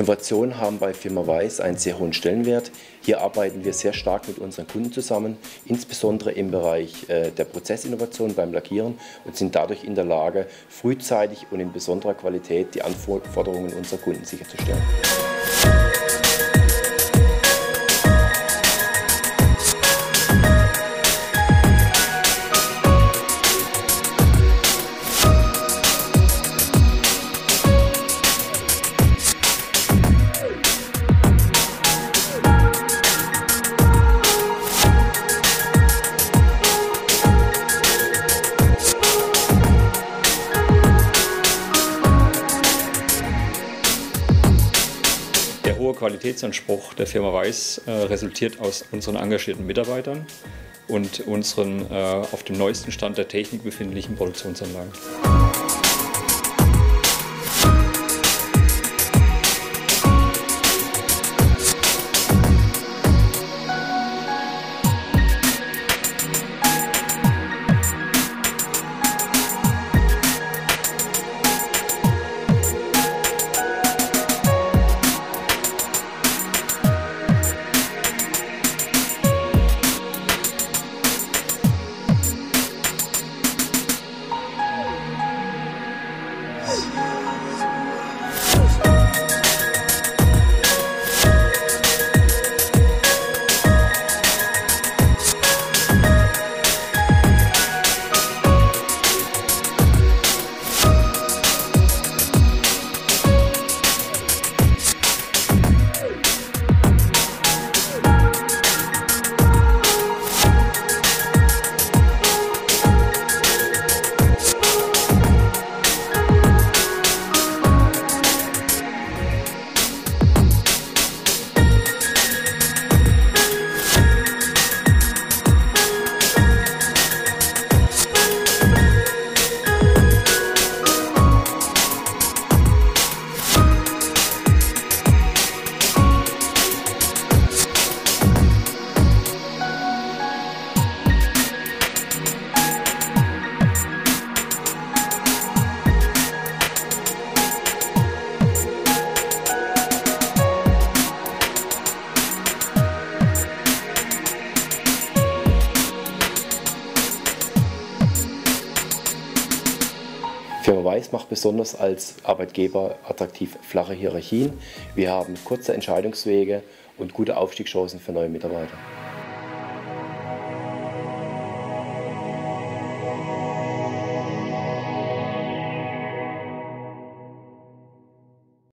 Innovationen haben bei Firma Weiß einen sehr hohen Stellenwert. Hier arbeiten wir sehr stark mit unseren Kunden zusammen, insbesondere im Bereich äh, der Prozessinnovation beim Lackieren und sind dadurch in der Lage, frühzeitig und in besonderer Qualität die Anforderungen unserer Kunden sicherzustellen. Qualitätsanspruch der Firma Weiß äh, resultiert aus unseren engagierten Mitarbeitern und unseren äh, auf dem neuesten Stand der Technik befindlichen Produktionsanlagen. Firma Weiß macht besonders als Arbeitgeber attraktiv flache Hierarchien. Wir haben kurze Entscheidungswege und gute Aufstiegschancen für neue Mitarbeiter.